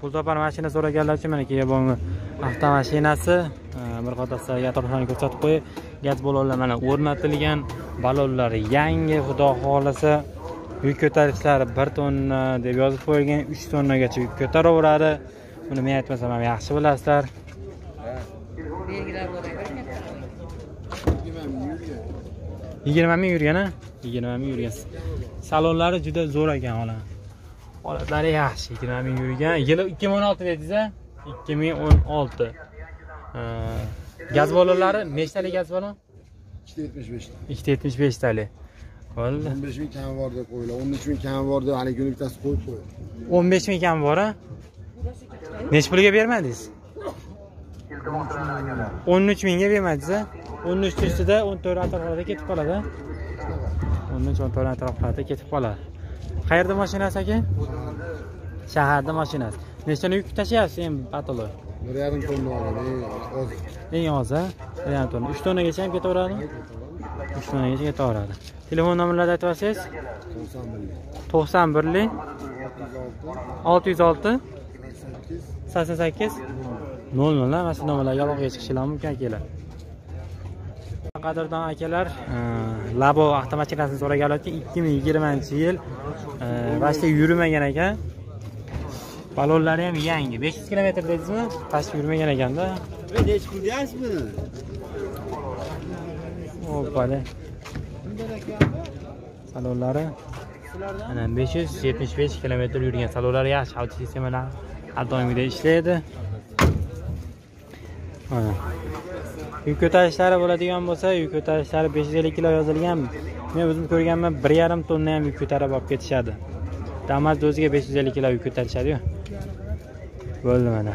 pultopar mashina so'raganlar uchun mana keyabongi avtomashinasi bir qator atroflarni ko'rsatib qo'yay gaz ballonlar mana o'rnatilgan balonlari yangi xudo xohlasa yuk ko'tarishlari bir tonna deb yozib qo'yilgan uch tonnagacha yuk ko'taraveradi. Buni men aytmasam ham yaxshi bilasizlar. Yigirma ming yurgan a yigirma ming yurgan. Salonlari juda zo'r ekan ona holatlari yaxshi. Yigirma ming yurgan. Yili ikki ming o'n olti dedingiz a ikki ming o'n olti. Gaz ballonlari? Nechtalik gaz ballon? Ikkita yetmish beshta. Ikkita yetmish beshtalik bo'ldi o'n besh ming kami bor deb qo'yinglar o'n uch ming kami bor deb haligi kuni bittasi qo'yib qo'y o'n besh ming kami bor a? Nechi pulga bermadingiz? o'n uch mingga bermadingiz a o'n uchni ustida o'n to'rt atroflarda ketib qoladi o'n uch o'n to'rt atroflarda ketib qoladi qayerda mashinasi aka? Shaharda mashinasi. Nechtani yuk tashiyapsiz endi patolog bir yarim tonna oladi eng oz. A bir yarim tonna uch tonnagacha ham ketaveradimi uch tonnagacha ketaveradi. Telefon nomerlarini aytib yuborsangiz to'qson birlik olti yuz olti. Sakson sakkiz. Nol nol mana shu nomerlarga aloqaga chiqishingiz mumkin akalar. Qadrdon akalar labo avtomashinasini so'raganlar uchun ikki ming yigirmanchi yil e, почти yurmagan ekan. Balonlari ham yangi. besh yuz kilometr dedingizmi почти yurmagan ekanda nechi pul deyapsiz buni opale salonlari. Mana besh yuz yetmish besh kilometr yurgan salonlari yaxshi. Auto sistemalar har doimgidek ishlaydi. Mana yuk ko'tarishlari bo'ladigan bo'lsa yuk ko'tarishlari besh yuz ellik kilo yozilgan. Men o'zim ko'rganman bir yarim tonna ham yuk ko'tarib olib ketishadi. Damas o'ziga besh yuz ellik kilo yuk ko'tarishadiyu. Bo'ldi mana.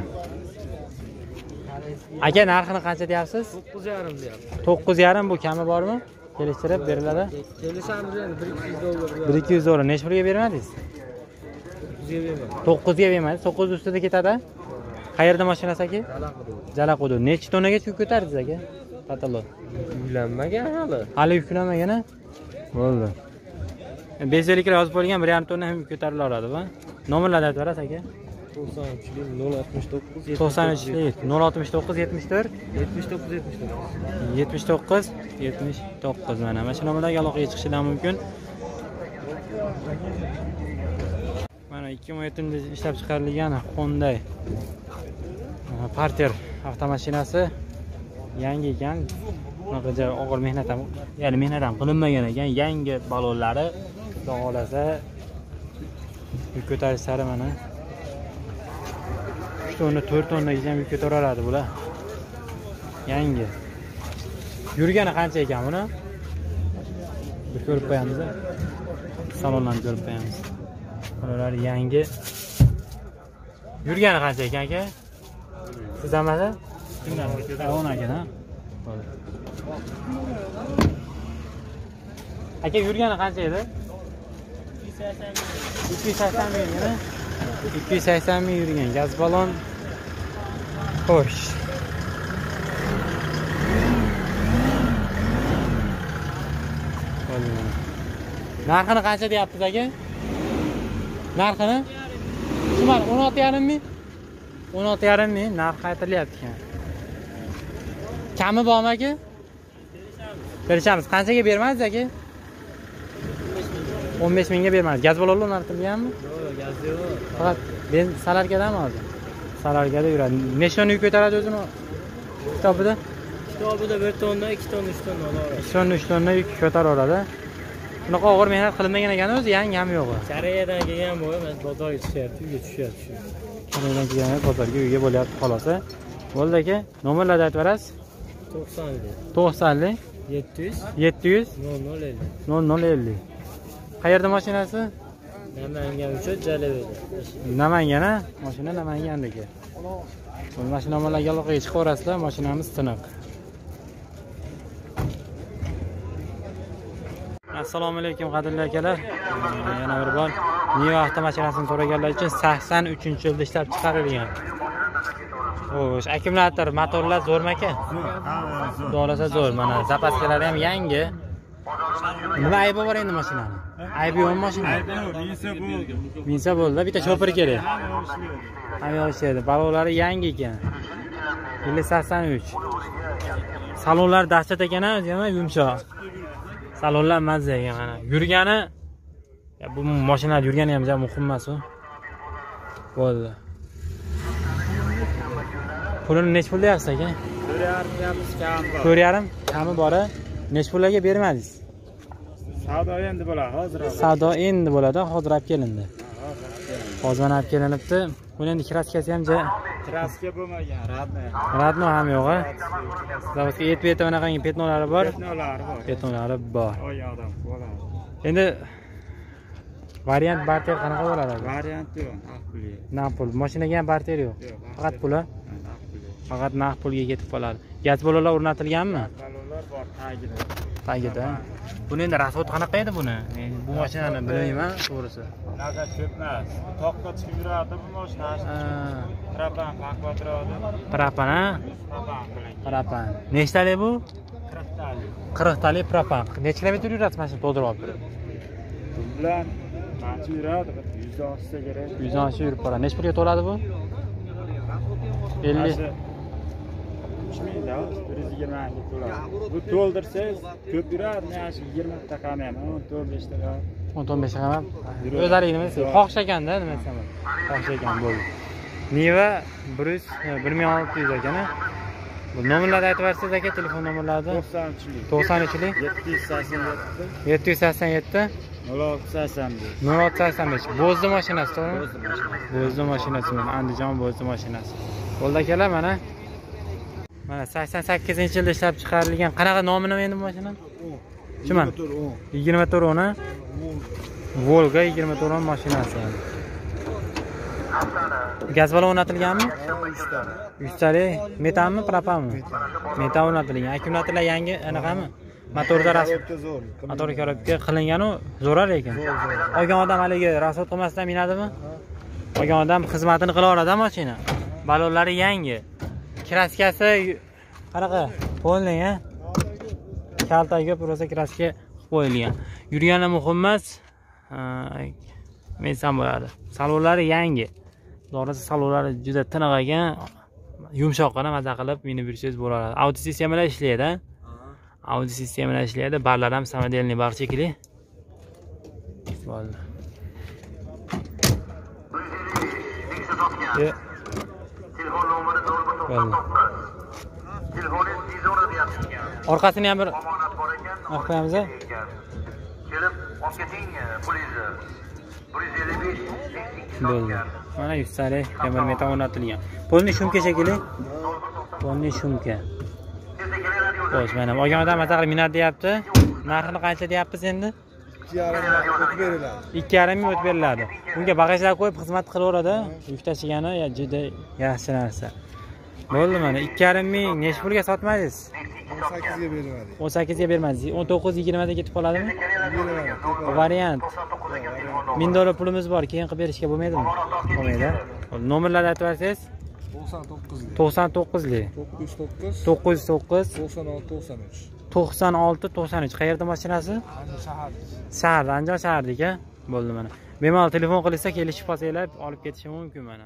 Aka narxini qancha deyapsiz? To'qqiz yarim deyapti. To'qqiz yarim bu kami bormi? Kelishtirib beriladi. Kelishamiz endi bir ikki yuz dollar bir ikki yuz dollar. Nechi pulga bermadingiz? Bermadi to'qqizga bermadingiz to'qqiz ustida ketadi qayerda mashinasi aka jalaqudur nechi tonnagacha yuk ko'tardingiz aka patolog uylanmagan hali. Hali yuklanmagan a bo'ldi. Besh kilo yozib qo'yilgan bir yarim tonna ham yuk ko'tarilaveradi va nomerlarni aytib berasiz aka to'qson uchlik nol oltmish to'qqiz to'qson uchlik nol oltmish to'qqiz yetmish to'rt. yetmish to'qqiz yetmish to'qqiz. Yetmish to'qqiz yetmish to'qqiz mana. Mana shu nomerlarga aloqaga chiqishingiz mumkin ikki ming ishlab chiqarilgan Hyundai e, parter avtomashinasi. Yangi ekan. Bunaqa og'ir mehnat ham ya'ni mehnat ham qilinmagan ekan. Yangi balonlari xudo xohlasa yuk ko'tarishlari mana uch tonna to'rt tonnagacha ham yuk oladi bular. Yangi. Yurgani qancha ekan buni? Bir ko'rib qo'yamiz salonlarni ko'rib qo'yamiz. Bular yangi. Yurgani qancha ekan aka? Siz hamada o'n akana aka yurgani qancha edi? ikki yuz sakson ming yurgan ikki yuz sakson ming yurgan gaz balon xo'sh narxini qancha deyapsiz aka narxini? Shu mana o'n olti yarim ming o'n olti yarim ming narxi aytilyapti ekan kami bormi aka berishamiz. Qanchaga bermadingiz aka? O'n besh mingga bermadingiz. Gaz balonlar o'rnatilganmi yo'q gazda yo'q. Faqat salarkadami hozir salarkada yuradi. Necha tonna yuk ko'taradi o'zini kitobida? Kitobida bir tonna ikki tonna uch tonna olaveradi ikki tonna uch tonna yuk ko'taraveradi bunaqa og'ir mehnat qilinmagan ekan o'zi yangi ham yo'g'i koreyadan kelgan mana bozorga tushyapti uyga tushyapti Koreyadan kelgan bozorga uyga bo'lyapti xolos bo'ldi aka nomerlarni aytib berasiz? To'qsonlik to'qsonlik yetti yuz. Yetti yuz. Nol nol ellik. Nol nol ellik. Qayerda mashinasi? Namangan uchun jalabeda namangan a mashina namanganniki mana shu nomerlarga aloqaga chiqaverasizlar mashinamiz tiniq assalomu alaykum qadrli akalar. Yana bir bor. Neo avtomashinasini so'raganlar uchun sakson uchinchi yilda ishlab chiqarilgan. Xo'sh akkumulyator motorlar zo'rmi aka xudo xohlasa zo'r mana zapaskalari ham yangi. Nima aybi bor endi mashinani? Aybi yo'qmi mashina? Minsa bo'ldi. Minsa bo'ldi bitta chopir kerak. Hamma ishlaydi baloglari yangi ekan. Yili sakson uch. Salonlar dahshat ekan a yumshoq salonlar mazza ekan mana. Yurgani bu mashinalar yurgani ham juda muhim emas u. Bo'ldi. Pulini nechi pul deyapsiz aka? To'rt yarim yamiz kam bor. To'rt yarim kami bor nechi pullarga bermadingiz? Savdo endi bo'ladi hozir savdo endi bo'ladi hozir olib kelindi. Hozir mana olib kelinibdi. Buni endi kraskasi ham kraska bo'lmagan radnoy radno ham yo'q a zavodga et beti bunaqangi petnolari bor petnolari bor petnolari bor oy odam bo'ladi endi variant barter qanaqa bo'ladi aka? varianti yo'q naqd pulga naqd pul mashinaga ham barter yo'q faqat pul faqat naqd pulga ketib qoladi gaz balolar o'rnatilganmi balonlar bor tagida tagida buni endi rasxod qanaqa edi buni bu mashinani bilmayman to'g'risi unaqa ko'p emas toqqa chiqib yuradi bu mashina Ha, trapan paqva turadi propan a propan nechtalik bu? Qirqtalik qirqtalik propan necha kilometr yurasiz mashina to'ldirib olib turib bu bilan qancha yuradi bir yuz olsa kerak yuzdan oshiq yurib boradi nechi pulga to'ladi bu? Ellik uch mingda bir yuz yigirma mingga to'ladi bu to'ldirsangiz ko'p yuradi mana shu yigirmata qaramayman o'n to'rt beshta o'n to'rt besh qamab Yuradi. o'zlari nima desam xohish ekanda nima desam xohish ekan bo'ldi niva bir yuz bir ming olti yuz ekan nomerlarni aytib yuborsangiz aka telefon nomerlarini to'qson uchlik to'qson uchlik yetti yuz sakson yetti yetti yuz sakson yetti nol olti sakson besh nol olti sakson besh bo'zni mashinasi to'g'rimi bo'zni mashinasi andijon bo'zni mashinasi bo'ldi akalar mana mana sakson sakkizinchi yilda ishlab chiqarilgan. Qanaqa nomi nima endi bu mashinani Tuman. yigirma to'rt o'n. Volga yigirma to'rt o'n mashinasi. Gaz balon o'rnatilganmi? Yuztalik metanmi propanmi metan. O'rnatilgan. Akkumulyatorlar yangi anaqami? Motorda motor korobka qilinganu zo'rar lekin olgan odam haligi rasxod qilmasdan minadimi? Olgan odam xizmatini qilaveradi mashina? Balonlari yangi kraskasi qanaqa? Полный a kaltagi просто kraska qilib qo'yilgan. Yurgani muhim emas. Mensam bo'ladi. Salonlari yangi. Doğrusu salonlari juda tiniq ekan. Yumshoqqina maza qilib minib yursangiz bo'laveradi audio sistemalar ishlaydi a audio sistemalar ishlaydi. Barlar ham самодельный bar shekilli bo'ldi orqasini ham bir olib qo'yamiz Kelib olib keting pulingizni. 155 bo'ldi mana yuztalik o'rnatilgan. Polni shumka shekilli. Polni shumka. Xo'sh mana olgan odam maza qilib minadi deyapti. Narxini qancha deyapmiz endi ikki yarim o'tib beriladi ikki yarim ming o'tib beriladi. Unga bagajlar qo'yib xizmat qilaveradi yuk tashigani ya juda yaxshi narsa. Bo'ldi mana ikki yarim ming nechi pulga sotmadingiz? o'n sakkizga beriladi o'n sakkizga bermadingiz. o'n to'qqiz yigirmada ketib qoladimi? Variant. Ming dollar pulimiz bor keyin qilib berishga bo'lmaydimi? Bo'lmaydi nomerlarni aytib yuborsangiz. to'qson to'qqizga to'qson to'qqizlik. To'qqiz to'qqiz. To'qqiz yuz to'qqiz. To'qson olti to'qson uch to'qson olti to'qson uch qayerda mashinasi shahar andijon shahardika bo'ldi mana bemalol telefon qilsa kelishib qolsanglar olib ketishi mumkin mana